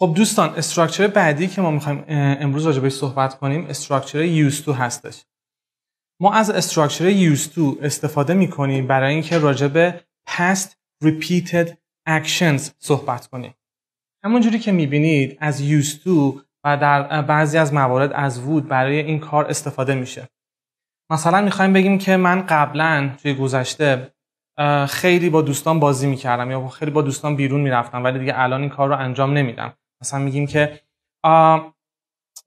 خب دوستان استراکچر بعدی که ما می‌خوایم امروز راجع بهش صحبت کنیم استراکچر use to هستش. ما از استراکچر use to استفاده می‌کنیم برای اینکه راجع به past repeated actions صحبت کنیم. همونجوری که می‌بینید از use to و در بعضی از موارد از would برای این کار استفاده میشه. مثلا می‌خوایم بگیم که من قبلا توی گذشته خیلی با دوستان بازی می‌کردم یا خیلی با دوستان بیرون می‌رفتم ولی دیگه الان این کار رو انجام نمیدم. مثلا میگیم که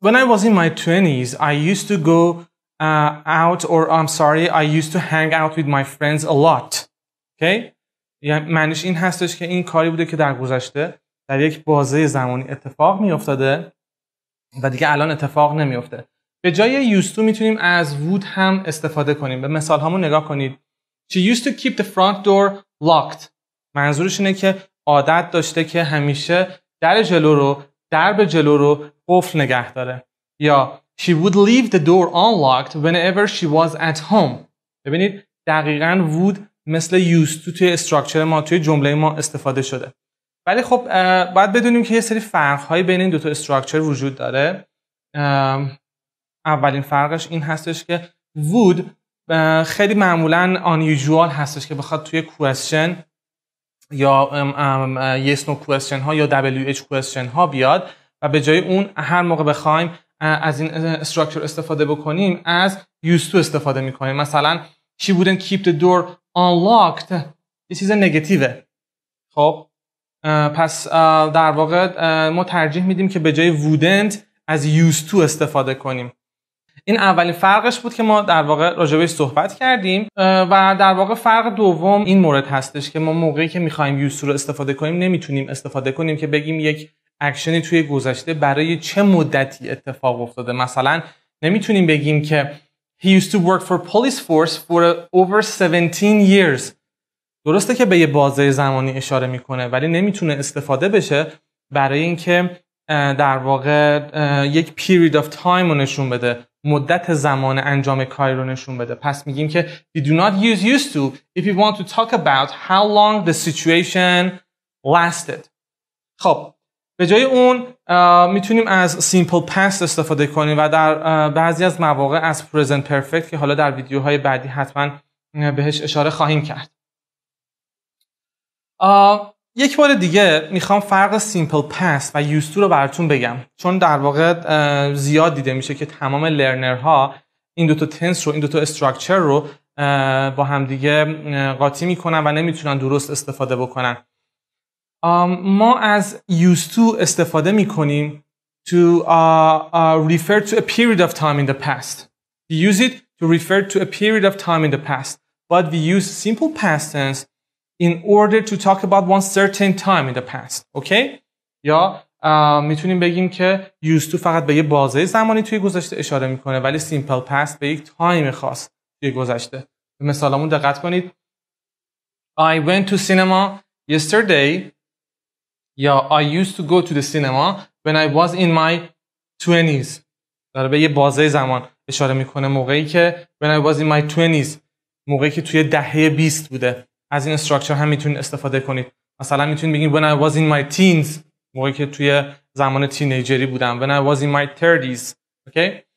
when I was in my 20s I used to go uh, out or I'm sorry I used to hang out with my friends a lot. Okay? یعنی معنیش این هستش که این کاری بوده که در گذشته در یک بازه زمانی اتفاق میافتاده و دیگه الان اتفاق نمیافته. به جای یوستو می‌تونیم از would هم استفاده کنیم. به مثال همون نگاه کنید. She used to keep the front door locked. منظورش اینه که عادت داشته که همیشه در جلو رو درب جلو رو قفل نگه داره. یا She would leave the door unlocked whenever she was at home. ببینید دقیقا would مثل used to توی استراکچر ما توی جمله ما استفاده شده. ولی خب باید بدونیم که یه سری فرق های بین این دو تا استراکچر وجود داره. اولین فرقش این هستش که would خیلی معمولا unusual هستش که بخواد توی question یا yes no question ها یا WH question ها بیاد و به جای اون هر موقع بخوایم از این استراکچر استفاده بکنیم از used to استفاده می‌کنیم. مثلا she wouldn't keep the door unlocked. یه چیز نگتیوه خب پس در واقع ما ترجیح میدیم که به جای wouldn't از used to استفاده کنیم. این اولین فرقش بود که ما در واقع راجبش صحبت کردیم و در واقع فرق دوم این مورد هستش که ما موقعی که می‌خوایم یوز رو استفاده کنیم نمی‌تونیم استفاده کنیم که بگیم یک اکشنی توی گذشته برای چه مدتی اتفاق افتاده. مثلا نمی‌تونیم بگیم که he used to work for police force for over 17 years. درسته که به یه بازه زمانی اشاره می‌کنه ولی نمی‌تونه استفاده بشه برای اینکه در واقع یک period of time رو نشون بده. مدت زمان انجام کاری رو نشون بده. پس میگیم که we do not use used to if we want to talk about how long the situation lasted. خب به جای اون می‌تونیم از simple past استفاده کنیم و در بعضی از مواقع از present perfect که حالا در ویدیوهای بعدی حتما بهش اشاره خواهیم کرد. یک بار دیگه می‌خوام فرق سیمپل پس و یوستو رو براتون بگم چون در واقع زیاد دیده میشه که تمام لرنرها این دوتا تنس رو این دوتا استراکچر رو با همدیگه قاطی می‌کنن و نمی‌تونن درست استفاده بکنن ما از to استفاده می‌کنیم to uh, uh, refer to a period of time in the past. We use it to refer to a period of time in the past. But we use simple past tense in order to talk about one certain time in the past. Okay? یا می‌تونیم بگیم که used to فقط به یه بازه زمانی توی گذشته اشاره می‌کنه ولی simple past به یک تایم خاص توی گذشته. به مثالمون دقت کنید. I went to cinema yesterday. یا I used to go to the cinema when I was in my 20s. داره به یه بازه زمان اشاره می‌کنه موقعی که when I was in my 20s موقعی که توی دهه 20 بوده از این استراکچر هم می‌تونید استفاده کنید. مثلا می‌تونید بگید when I was in my teens موقعی که توی زمان تینیجری بودم when I was in my 30s okay